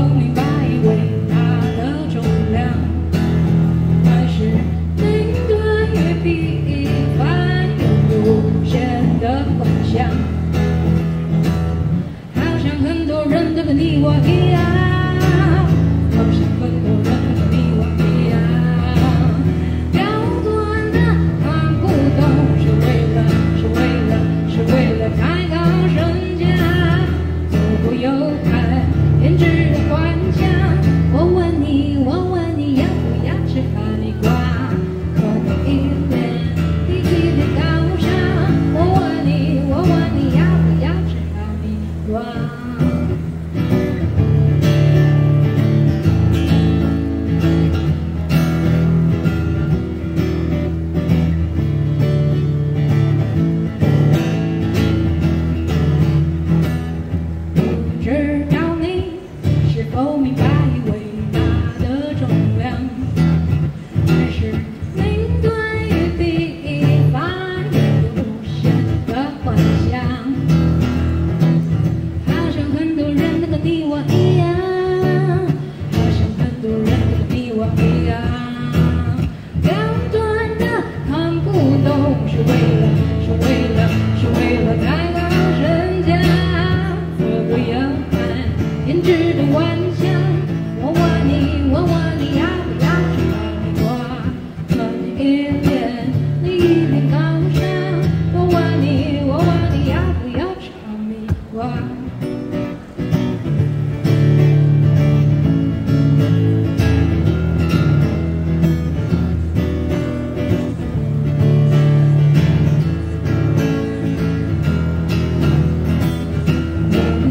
不明白伟大的重量还是每个月必一块有无限的幻想好像很多人都跟你我一样。不知道你是否明白伟大的重量？还是面对你第一反应有无限的幻想。是为了是为了是为了开到人家。做个有反天志的弯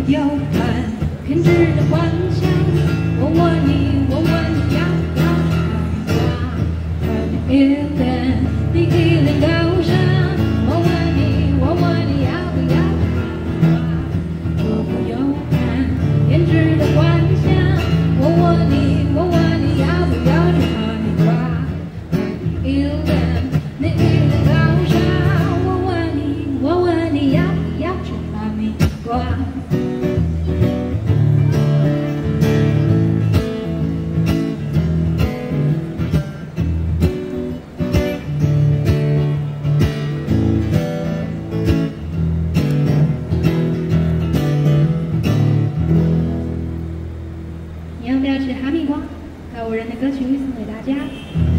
左右看，偏执的幻想。我问你，我问你要不要吃哈密瓜？看你一脸，你一脸高尚。我问你，我问你要不要吃哈密瓜？左顾右看，偏执的幻想。我问你，我问你要不要吃哈密瓜？看你一脸，你一脸高尚。我问你，我问你要不要吃哈密瓜？要不要吃哈密瓜？把无人的歌曲送给大家。